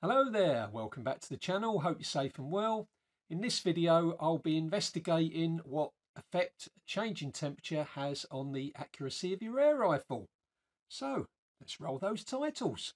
Hello there, welcome back to the channel, hope you're safe and well. In this video I'll be investigating what effect changing temperature has on the accuracy of your air rifle. So let's roll those titles.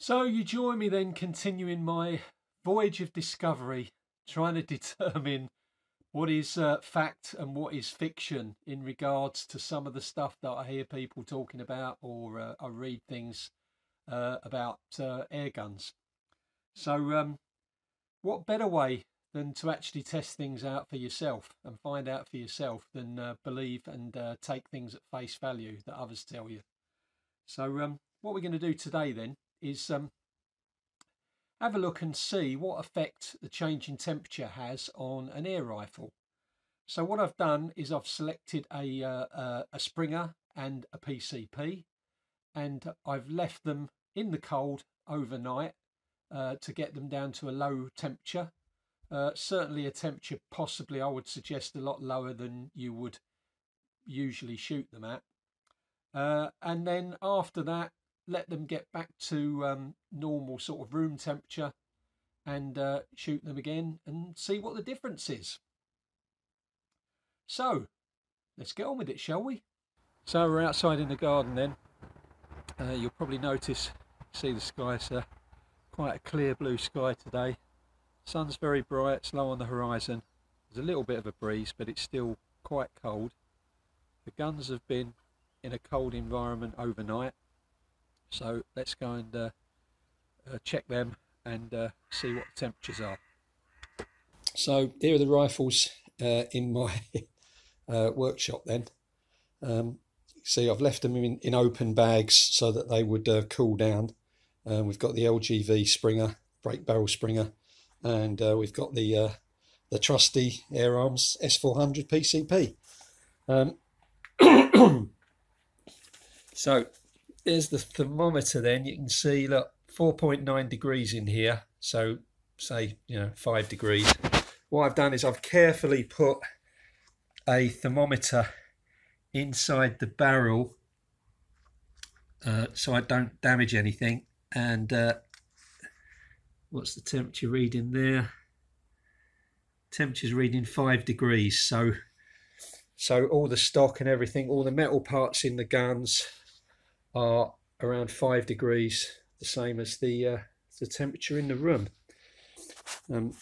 So you join me then continuing my voyage of discovery, trying to determine what is uh, fact and what is fiction in regards to some of the stuff that I hear people talking about or uh, I read things uh, about uh, air guns. So um, what better way than to actually test things out for yourself and find out for yourself than uh, believe and uh, take things at face value that others tell you. So um, what we're going to do today then is um, have a look and see what effect the change in temperature has on an air rifle. So what I've done is I've selected a, uh, a Springer and a PCP and I've left them in the cold overnight uh, to get them down to a low temperature. Uh, certainly a temperature possibly I would suggest a lot lower than you would usually shoot them at. Uh, and then after that let them get back to um, normal sort of room temperature and uh, shoot them again and see what the difference is. So, let's get on with it, shall we? So we're outside in the garden then. Uh, you'll probably notice, see the sky, it's quite a clear blue sky today. Sun's very bright, it's low on the horizon. There's a little bit of a breeze, but it's still quite cold. The guns have been in a cold environment overnight so let's go and uh, uh, check them and uh, see what the temperatures are. So here are the rifles uh, in my uh, workshop then. Um, see I've left them in, in open bags so that they would uh, cool down. Um, we've got the LGV Springer, break barrel Springer, and we've got the the trusty Air Arms S400 PCP. Um, so there's the thermometer then. You can see look 4.9 degrees in here. So say you know five degrees. What I've done is I've carefully put a thermometer inside the barrel uh, so I don't damage anything. And uh, what's the temperature reading there? Temperature's reading five degrees. So so all the stock and everything all the metal parts in the guns are around five degrees, the same as the uh, the temperature in the room. Um,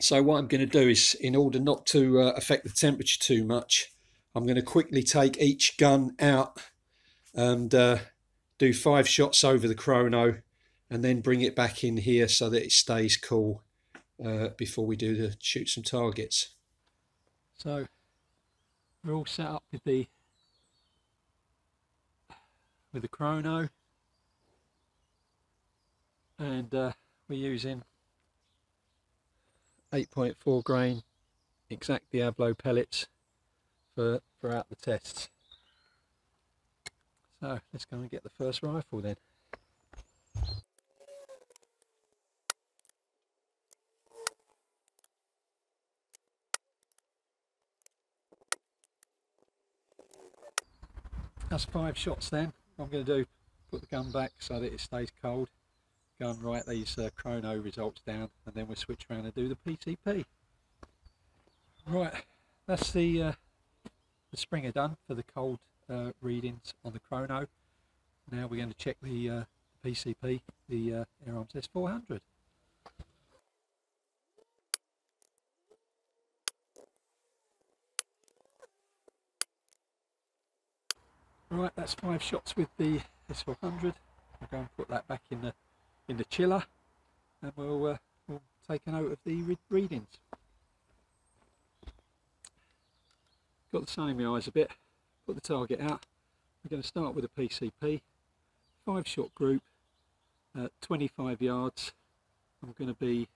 so what I'm going to do is, in order not to uh, affect the temperature too much, I'm going to quickly take each gun out and uh, do five shots over the chrono and then bring it back in here so that it stays cool uh, before we do the shoot some targets. So we're all set up with the with the chrono and uh, we're using 8.4 grain exact Diablo pellets for throughout the tests. So let's go and get the first rifle then. That's five shots then. I'm going to do, put the gun back so that it stays cold, go and write these uh, chrono results down and then we'll switch around and do the PCP. Right, that's the, uh, the Springer done for the cold uh, readings on the chrono. Now we're going to check the uh, PCP, the uh, Air Arms S400. Right, that's five shots with the S400. I'll go and put that back in the in the chiller, and we'll uh, we'll take a note of the re readings. Got the sun in my eyes a bit. Put the target out. We're going to start with a PCP, five shot group, uh, 25 yards. I'm going to be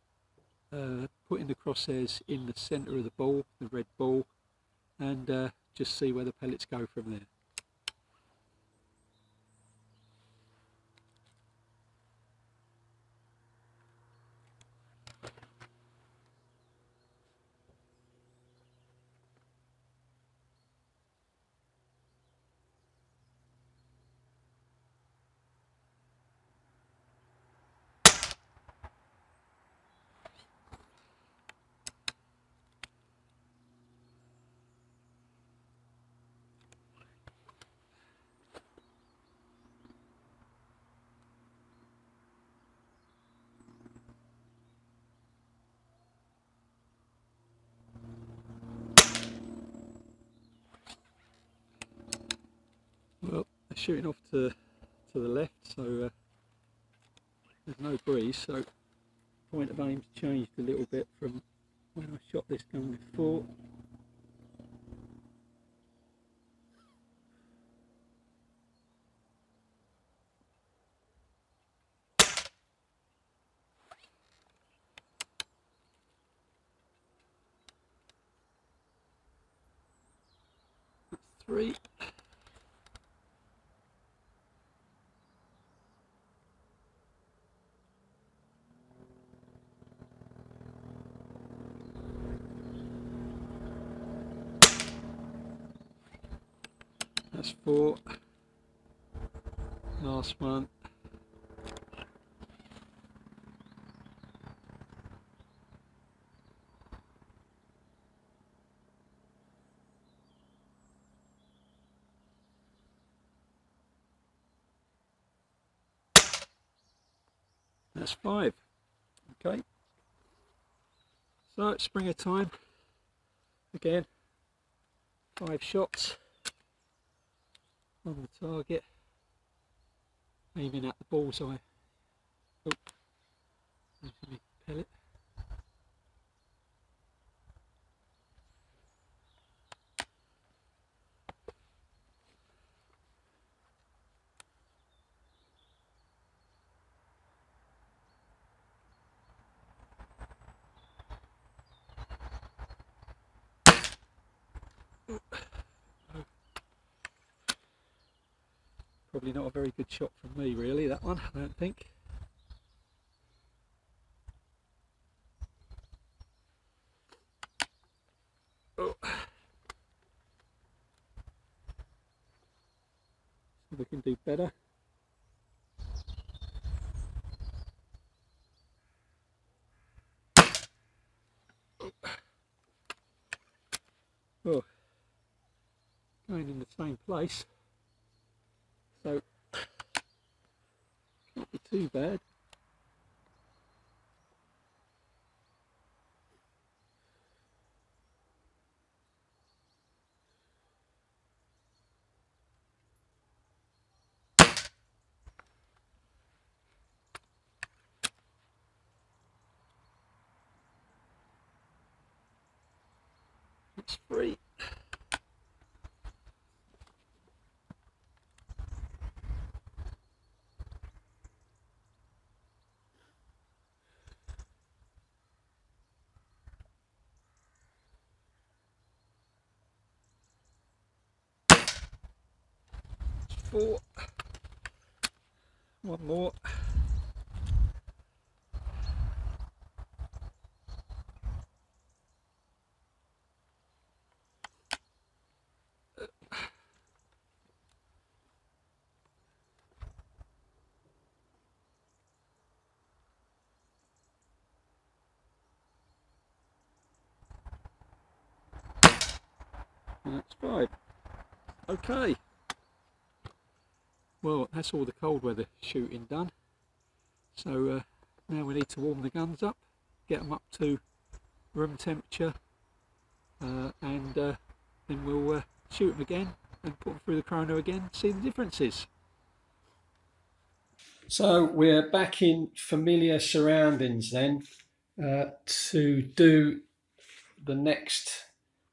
uh, putting the crosshairs in the centre of the ball, the red ball, and uh, just see where the pellets go from there. Shooting off to to the left, so uh, there's no breeze. So point of aim's changed a little bit from when I shot this gun before. That's four. Last one. That's five. Okay. So it's springer time. Again, five shots on the target, aiming at the bullseye. Oh, pellet. Probably not a very good shot from me really, that one, I don't think. Oh. So we can do better. Oh, going in the same place. So, not be too bad. It's free. four. One more. Five. Okay. Well, that's all the cold weather shooting done. So uh, now we need to warm the guns up, get them up to room temperature, uh, and uh, then we'll uh, shoot them again and put them through the chrono again, see the differences. So we're back in familiar surroundings then uh, to do the next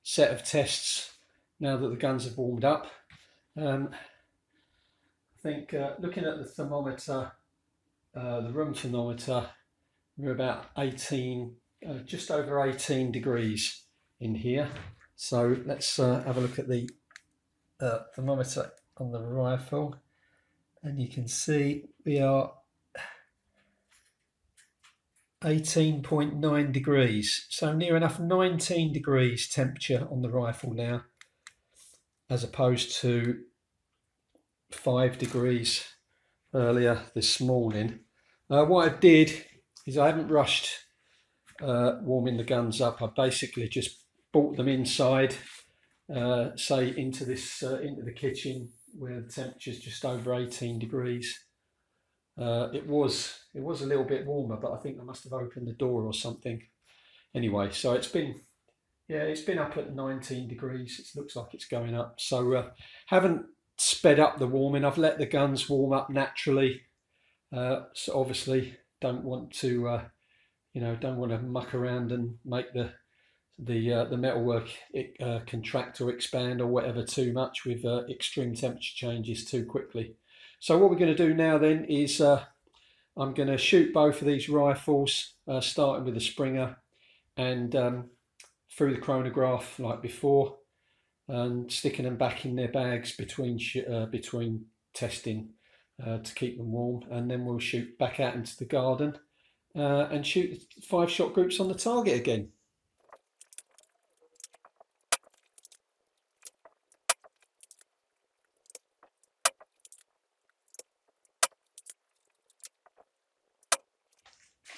set of tests now that the guns have warmed up. Um, think uh, looking at the thermometer, uh, the room thermometer, we're about 18, uh, just over 18 degrees in here. So let's uh, have a look at the uh, thermometer on the rifle and you can see we are 18.9 degrees so near enough 19 degrees temperature on the rifle now as opposed to five degrees earlier this morning. Uh, what I did is I haven't rushed uh, warming the guns up. I basically just brought them inside, uh, say into this uh, into the kitchen where the temperature is just over 18 degrees. Uh, it was it was a little bit warmer, but I think I must have opened the door or something. Anyway, so it's been yeah, it's been up at 19 degrees. It looks like it's going up. So uh, haven't sped up the warming. I've let the guns warm up naturally. Uh, so obviously don't want to, uh, you know, don't want to muck around and make the the uh, the metalwork uh, contract or expand or whatever too much with uh, extreme temperature changes too quickly. So what we're going to do now then is uh, I'm going to shoot both of these rifles, uh, starting with the Springer and um, through the chronograph like before, and sticking them back in their bags between uh, between testing to keep them warm, and then we'll shoot back out into the garden and shoot five shot groups on the target again.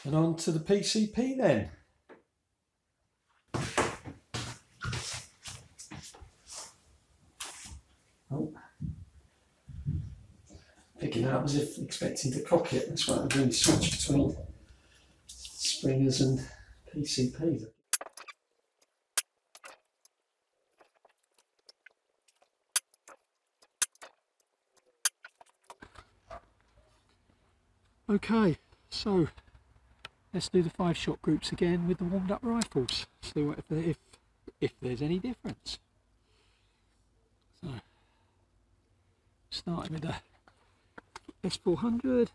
And on to the PCP then. Oh. Picking out as if expecting to cock it. That's why I'm doing switch between springers and PCPs. Okay, so let's do the five shot groups again with the warmed up rifles see what if, if, if there's any difference so starting with the S400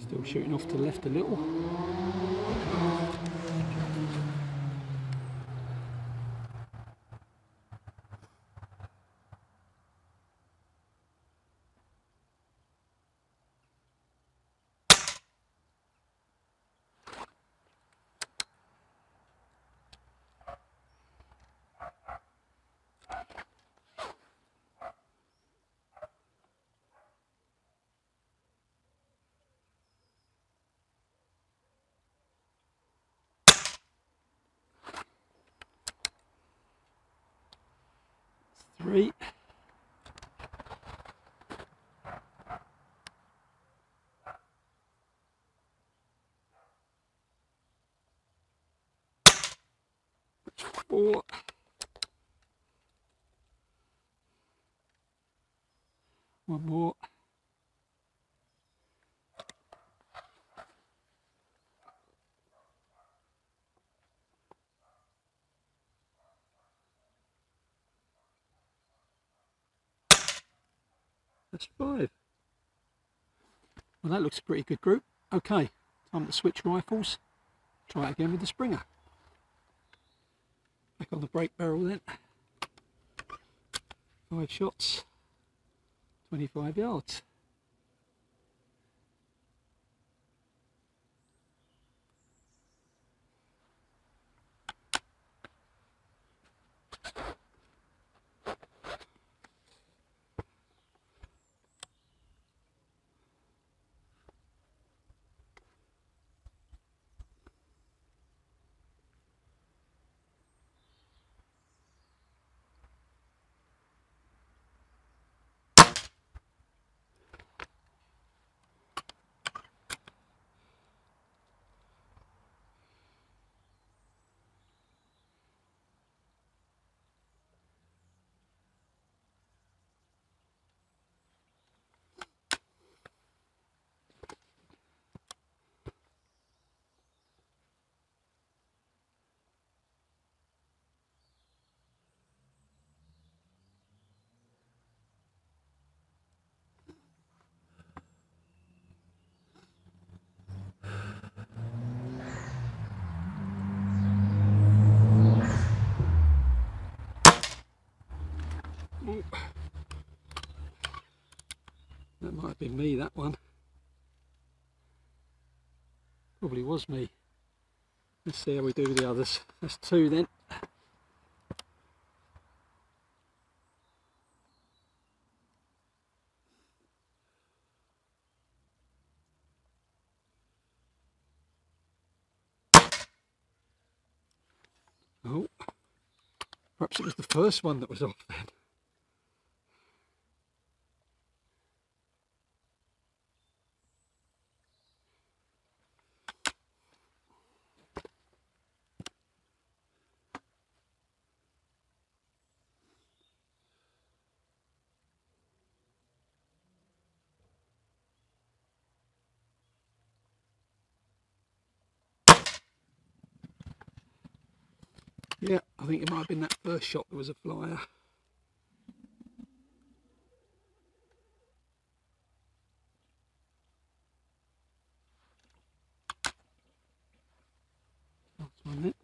Still shooting off to the left a little. Three. Four. One more. That's five. Well, that looks a pretty good group. Okay, time to switch rifles. Try again with the Springer. Back on the break barrel then. Five shots, 25 yards. Might have been me, that one. Probably was me. Let's see how we do with the others. That's two then. Oh, perhaps it was the first one that was off then. Yeah, I think it might have been that first shot that was a flyer. That's one it.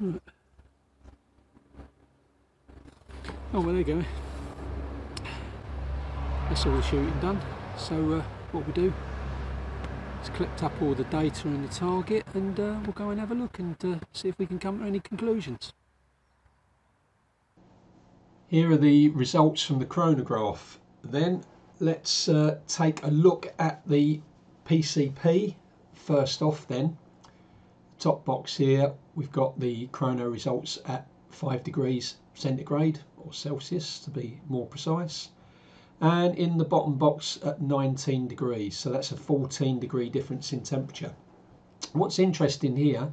Right. Oh well there you go. That's all the shooting done. So uh, what we do is collect up all the data and the target and uh, we'll go and have a look and uh, see if we can come to any conclusions. Here are the results from the chronograph. Then let's uh, take a look at the PCP first off then top box here we've got the chrono results at 5 degrees centigrade or Celsius to be more precise. And in the bottom box at 19 degrees so that's a 14 degree difference in temperature. What's interesting here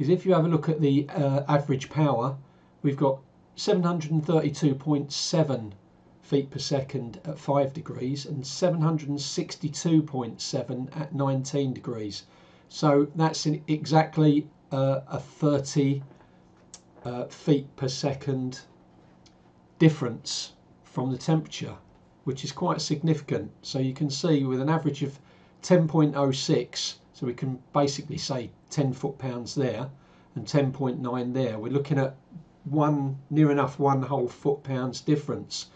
is if you have a look at the uh, average power we've got 732.7 feet per second at 5 degrees and 762.7 at 19 degrees so that's exactly uh, a 30 uh, feet per second difference from the temperature, which is quite significant. So you can see with an average of 10.06, so we can basically say 10 foot pounds there and 10.9 there. We're looking at one near enough one whole foot pounds difference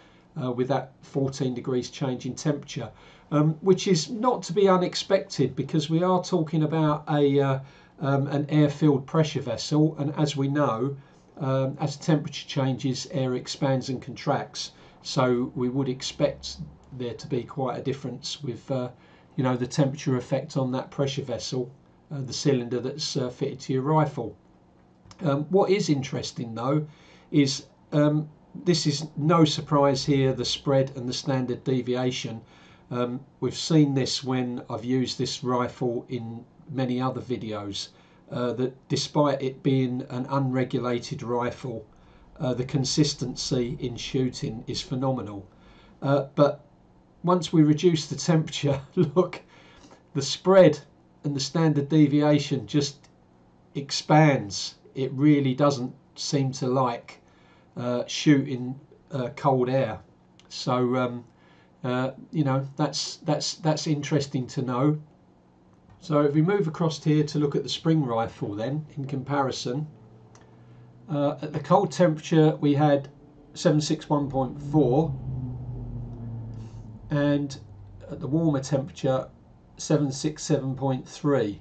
uh, with that 14 degrees change in temperature um, which is not to be unexpected because we are talking about a uh, um, an air-filled pressure vessel, and as we know, um, as temperature changes, air expands and contracts. So we would expect there to be quite a difference with, uh, you know, the temperature effect on that pressure vessel, uh, the cylinder that's uh, fitted to your rifle. Um, what is interesting though is um, this is no surprise here, the spread and the standard deviation. Um, we've seen this when I've used this rifle in many other videos uh, that despite it being an unregulated rifle uh, the consistency in shooting is phenomenal. Uh, but once we reduce the temperature look the spread and the standard deviation just expands. It really doesn't seem to like uh, shooting uh, cold air. So um, uh, you know that's that's that's interesting to know. So if we move across here to look at the spring rifle then in comparison uh, at the cold temperature we had 761.4 and at the warmer temperature 767.3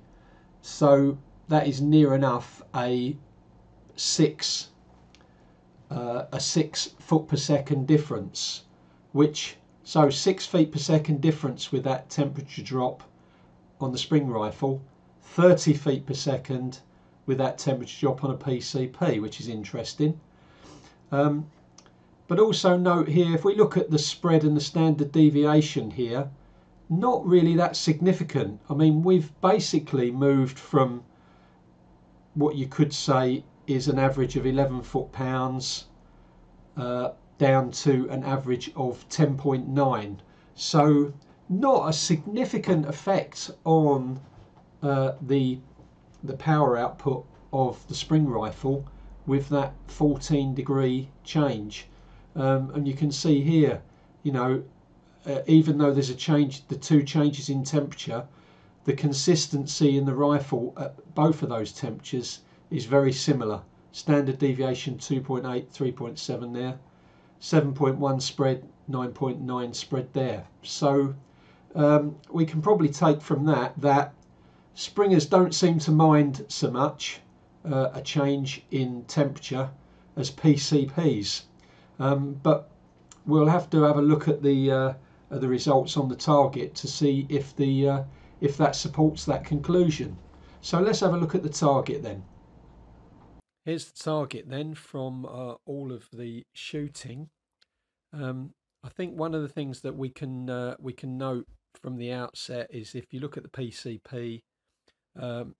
so that is near enough a six uh, a six foot per second difference which so six feet per second difference with that temperature drop on the spring rifle, 30 feet per second with that temperature drop on a PCP, which is interesting. Um, but also note here, if we look at the spread and the standard deviation here, not really that significant. I mean, we've basically moved from what you could say is an average of 11 foot pounds uh, down to an average of 10.9. So not a significant effect on uh, the the power output of the spring rifle with that 14 degree change. Um, and you can see here, you know, uh, even though there's a change, the two changes in temperature, the consistency in the rifle at both of those temperatures is very similar. Standard deviation 2.8, 3.7 there. 7.1 spread, 9.9 spread there. So um, we can probably take from that that springers don't seem to mind so much uh, a change in temperature as PCPs. Um, but we'll have to have a look at the uh, at the results on the target to see if the uh, if that supports that conclusion. So let's have a look at the target then. Here's the target then from uh, all of the shooting. Um, I think one of the things that we can uh, we can note from the outset is if you look at the PCP, um,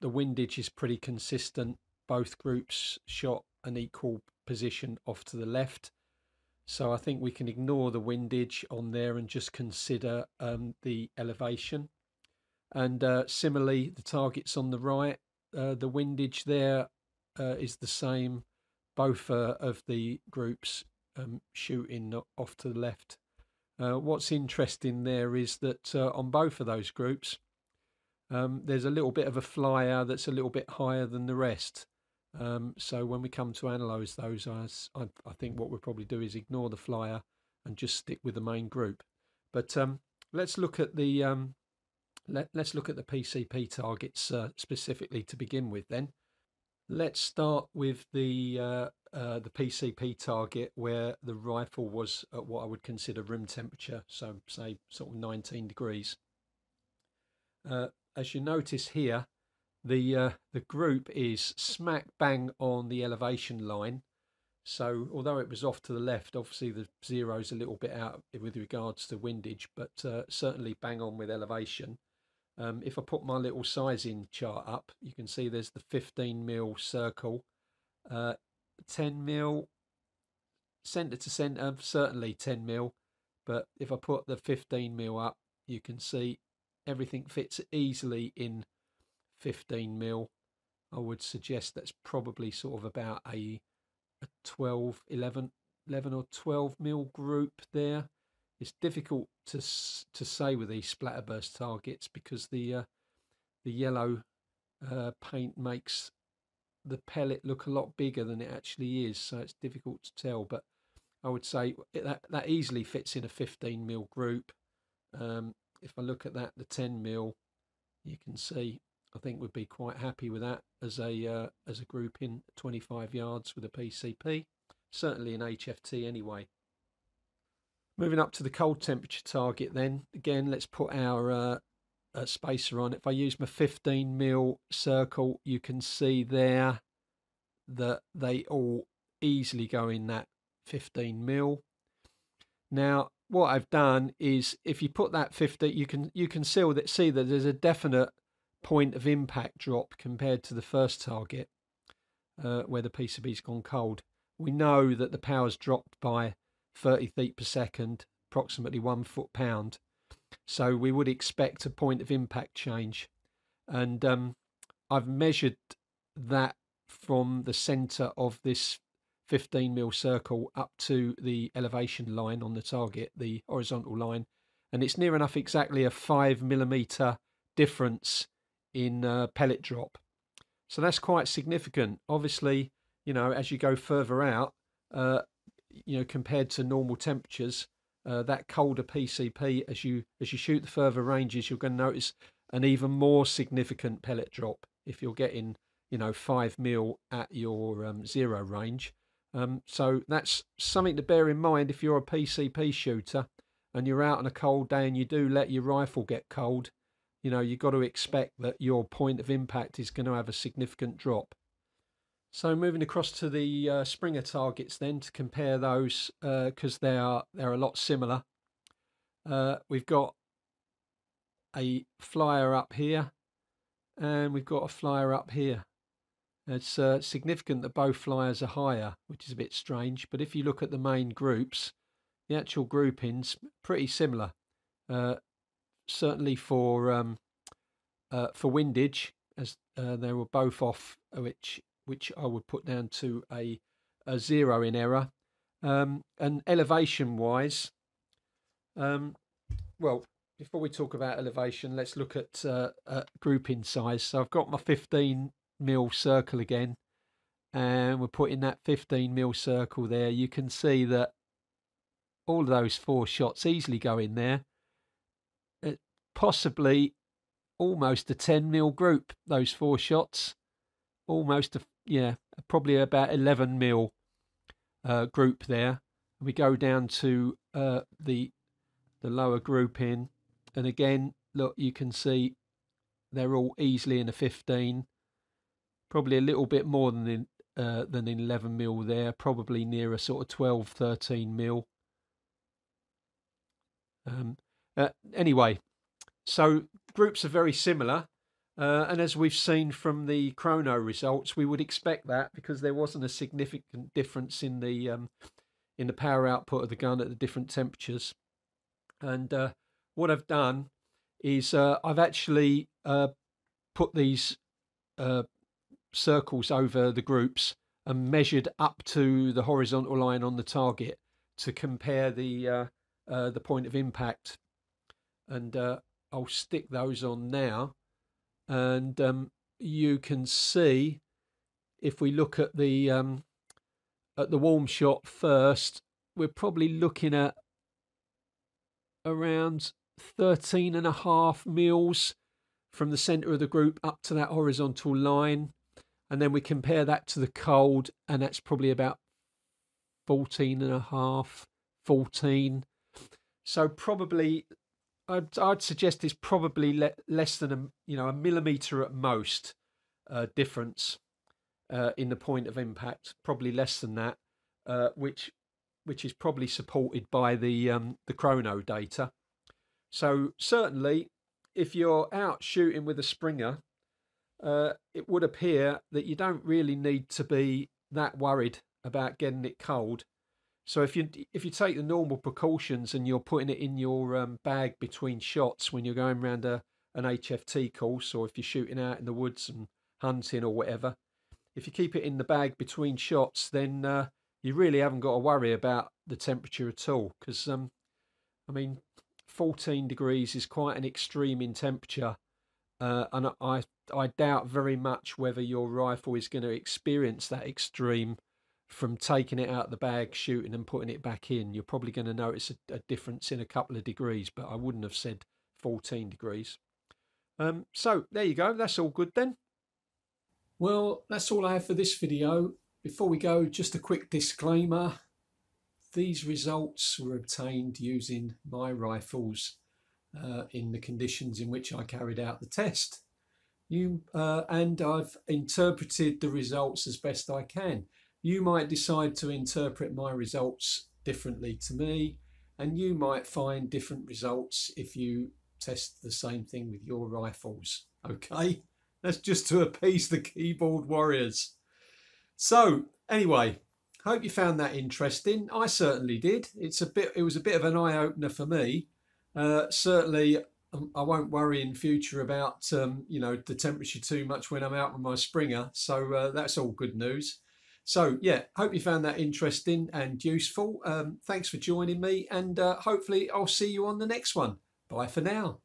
the windage is pretty consistent. Both groups shot an equal position off to the left. So I think we can ignore the windage on there and just consider um, the elevation. And uh, similarly, the targets on the right, uh, the windage there uh, is the same. Both uh, of the groups um, shooting off to the left. Uh, what's interesting there is that uh, on both of those groups, um, there's a little bit of a flyer that's a little bit higher than the rest. Um, so when we come to analyse those, I, I, think what we'll probably do is ignore the flyer and just stick with the main group. But um, let's look at the um, let, us look at the PCP targets uh, specifically to begin with. Then let's start with the uh, uh, the PCP target where the rifle was at what I would consider room temperature, so say sort of 19 degrees. Uh, as you notice here, the uh, the group is smack bang on the elevation line. So although it was off to the left, obviously the zero's a little bit out with regards to windage, but uh, certainly bang on with elevation. Um, if I put my little sizing chart up, you can see there's the 15 mil circle, uh, 10 mil centre to centre, certainly 10 mil. But if I put the 15 mil up, you can see everything fits easily in 15 mil. I would suggest that's probably sort of about a, a 12, 11, 11 or 12 mil group there. It's difficult to to say with these splatterburst targets because the uh, the yellow uh, paint makes the pellet look a lot bigger than it actually is, so it's difficult to tell. But I would say that that easily fits in a 15 mil group. Um, if I look at that, the 10 mil, you can see I think would be quite happy with that as a uh, as a group in 25 yards with a PCP, certainly an HFT anyway. Moving up to the cold temperature target then, again let's put our uh, uh, spacer on. If I use my 15 mil circle, you can see there that they all easily go in that 15 mil. Now, what I've done is if you put that 50, you can you can see that see that there's a definite point of impact drop compared to the first target uh, where the PCP's gone cold. We know that the power's dropped by 30 feet per second, approximately one foot pound. So we would expect a point of impact change. And um, I've measured that from the center of this 15 mil circle up to the elevation line on the target, the horizontal line. And it's near enough exactly a five millimeter difference in uh, pellet drop. So that's quite significant. Obviously, you know, as you go further out, uh, you know, compared to normal temperatures, uh, that colder PCP, as you as you shoot the further ranges, you're going to notice an even more significant pellet drop if you're getting, you know, five mil at your um, zero range. Um, so that's something to bear in mind if you're a PCP shooter and you're out on a cold day and you do let your rifle get cold you know, you've got to expect that your point of impact is going to have a significant drop. So moving across to the uh, Springer targets then to compare those because uh, they are they're a lot similar. Uh, we've got a flyer up here and we've got a flyer up here. It's uh, significant that both flyers are higher, which is a bit strange. But if you look at the main groups, the actual groupings pretty similar. Uh, certainly for um, uh, for windage, as they were both off, which which I would put down to a a zero in error. Um, and elevation wise, um, well, before we talk about elevation, let's look at uh, grouping size. So I've got my 15 mil circle again, and we're putting that 15 mil circle there. You can see that all of those four shots easily go in there possibly almost a 10 mil group, those four shots. Almost, a, yeah, probably about 11 mil uh, group there. We go down to uh, the the lower grouping, and again, look, you can see they're all easily in a 15. Probably a little bit more than in, uh, than in 11 mil there, probably near a sort of 12, 13 mil. Um, uh, anyway, so groups are very similar. Uh, and as we've seen from the chrono results, we would expect that because there wasn't a significant difference in the um, in the power output of the gun at the different temperatures. And uh, what I've done is uh, I've actually uh, put these uh, circles over the groups and measured up to the horizontal line on the target to compare the uh, the point of impact. And I'll stick those on now, and um, you can see if we look at the um, at the warm shot first, we're probably looking at around 13 and a half mils from the center of the group up to that horizontal line. And then we compare that to the cold and that's probably about 14 and a half 14 so probably i'd, I'd suggest it's probably le- less than a you know a millimeter at most uh, difference uh, in the point of impact probably less than that uh, which which is probably supported by the um, the chrono data so certainly if you're out shooting with a springer uh, it would appear that you don't really need to be that worried about getting it cold. So if you if you take the normal precautions and you're putting it in your um, bag between shots when you're going around a an HFT course or if you're shooting out in the woods and hunting or whatever, if you keep it in the bag between shots, then uh, you really haven't got to worry about the temperature at all. Because um, I mean, 14 degrees is quite an extreme in temperature, uh, and I I doubt very much whether your rifle is going to experience that extreme from taking it out of the bag, shooting and putting it back in. You're probably going to notice a, a difference in a couple of degrees, but I wouldn't have said 14 degrees. Um, so there you go. That's all good then. Well, that's all I have for this video. Before we go, just a quick disclaimer. These results were obtained using my rifles uh, in the conditions in which I carried out the test you uh, and I've interpreted the results as best I can. You might decide to interpret my results differently to me, and you might find different results if you test the same thing with your rifles. Okay, that's just to appease the keyboard warriors. So anyway, hope you found that interesting. I certainly did. It's a bit. It was a bit of an eye opener for me. Uh, certainly, um, I won't worry in future about um, you know the temperature too much when I'm out with my Springer. So uh, that's all good news. So yeah, hope you found that interesting and useful. Um, thanks for joining me, and uh, hopefully I'll see you on the next one. Bye for now.